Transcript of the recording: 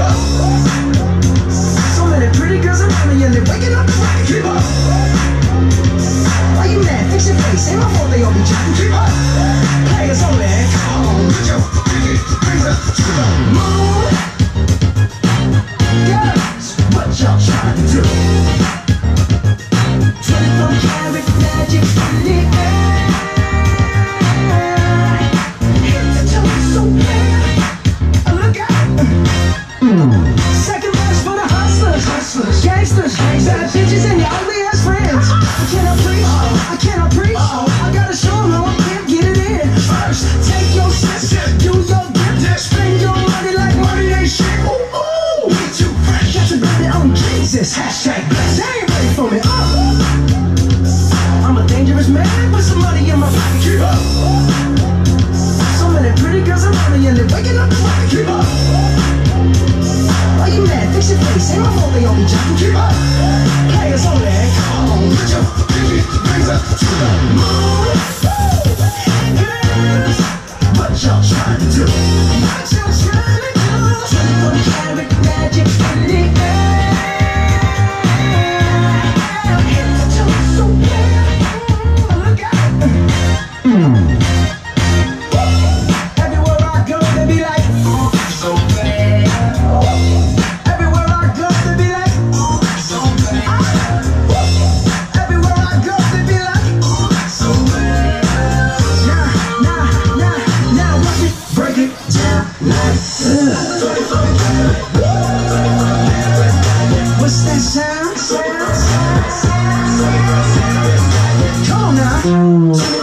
So many pretty girls around me and they're waking up. Keep up. Why you mad? Fix your face. Ain't my fault they all be trying. Keep up. Jesus, hashtag blessed. Ain't ready for me. Uh, uh. I'm a dangerous man, put some money in my pocket. Keep up. So many pretty girls around me, and waking up the. Keep up. Why you mad? Fix your face. Ain't my fault they. Keep up. What's that sound? Come on now.